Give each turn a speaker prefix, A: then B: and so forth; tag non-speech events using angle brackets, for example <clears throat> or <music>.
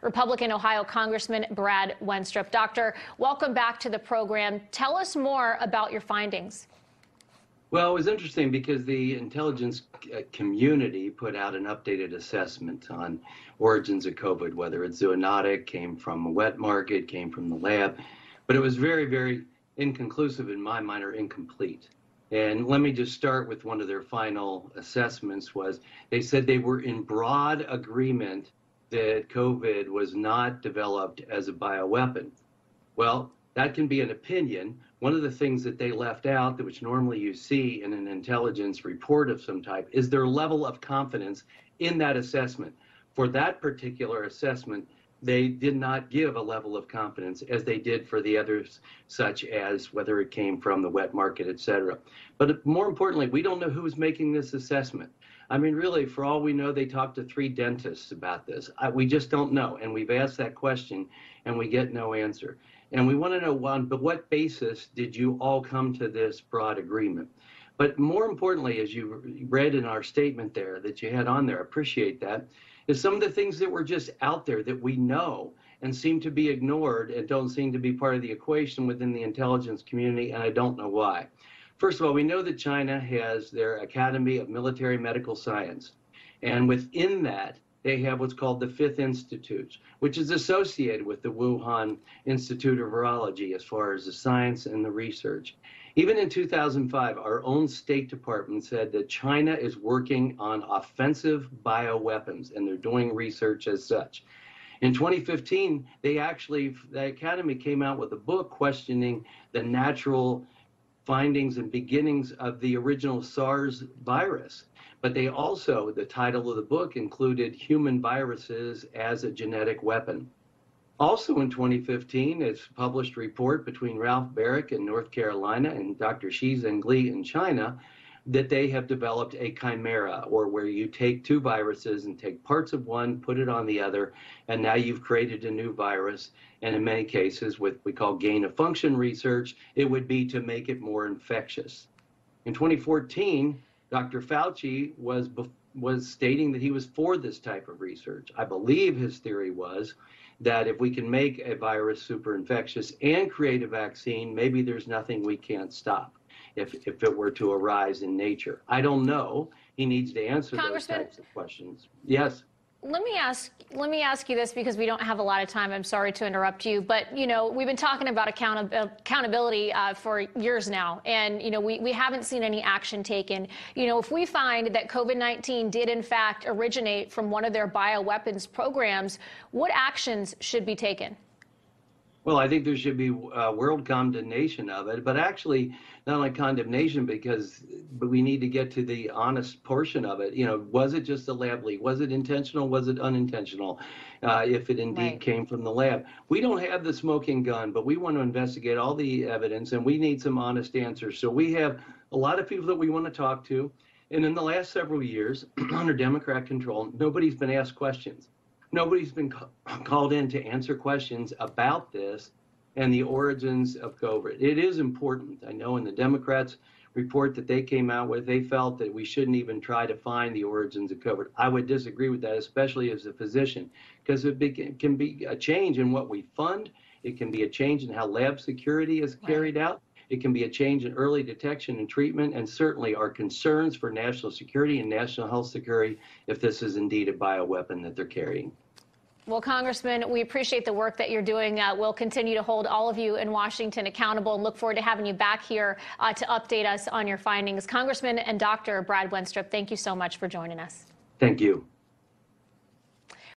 A: Republican Ohio Congressman Brad Wenstrup. Doctor, welcome back to the program. Tell us more about your findings.
B: Well, it was interesting because the intelligence uh, community put out an updated assessment on origins of COVID, whether it's zoonotic, came from a wet market, came from the lab, but it was very, very inconclusive in my mind or incomplete. And let me just start with one of their final assessments was they said they were in broad agreement that COVID was not developed as a bioweapon. Well, that can be an opinion. One of the things that they left out, which normally you see in an intelligence report of some type, is their level of confidence in that assessment. For that particular assessment, they did not give a level of confidence as they did for the others, such as whether it came from the wet market, et cetera. But more importantly, we don't know who's making this assessment. I mean, really, for all we know, they talked to three dentists about this. I, we just don't know. And we've asked that question and we get no answer. And we want to know one, but what basis did you all come to this broad agreement? But more importantly, as you read in our statement there that you had on there, appreciate that, is some of the things that were just out there that we know and seem to be ignored and don't seem to be part of the equation within the intelligence community, and I don't know why. First of all, we know that China has their Academy of Military Medical Science. And within that, they have what's called the Fifth Institute, which is associated with the Wuhan Institute of Virology as far as the science and the research. Even in 2005, our own State Department said that China is working on offensive bioweapons and they're doing research as such. In 2015, they actually, the Academy came out with a book questioning the natural findings and beginnings of the original SARS virus. But they also, the title of the book included human viruses as a genetic weapon. Also in 2015, it's published report between Ralph Baric in North Carolina and Dr. Shi Zhengli in China that they have developed a chimera, or where you take two viruses and take parts of one, put it on the other, and now you've created a new virus. And in many cases, with we call gain of function research, it would be to make it more infectious. In 2014, Dr. Fauci was was stating that he was for this type of research. I believe his theory was that if we can make a virus super infectious and create a vaccine, maybe there's nothing we can't stop if, if it were to arise in nature. I don't know. He needs to answer those types of questions. Yes.
A: Let me ask. Let me ask you this because we don't have a lot of time. I'm sorry to interrupt you, but you know we've been talking about accountability uh, for years now, and you know we, we haven't seen any action taken. You know if we find that COVID-19 did in fact originate from one of their bioweapons programs, what actions should be taken?
B: Well, I think there should be uh, world condemnation of it, but actually not only condemnation because, but we need to get to the honest portion of it. You know, was it just a lab leak? Was it intentional? Was it unintentional? Uh, if it indeed right. came from the lab, we don't have the smoking gun, but we want to investigate all the evidence, and we need some honest answers. So we have a lot of people that we want to talk to, and in the last several years, <clears throat> under Democrat control, nobody's been asked questions nobody's been ca- <clears throat> called in to answer questions about this and the origins of COVID. It is important. I know in the Democrats' report that they came out with, they felt that we shouldn't even try to find the origins of COVID. I would disagree with that, especially as a physician, because it can be a change in what we fund. It can be a change in how lab security is carried out. It can be a change in early detection and treatment, and certainly our concerns for national security and national health security if this is indeed a bioweapon that they're carrying.
A: Well, Congressman, we appreciate the work that you're doing. Uh, we'll continue to hold all of you in Washington accountable and look forward to having you back here uh, to update us on your findings. Congressman and Dr. Brad Wenstrup, thank you so much for joining us.
B: Thank you.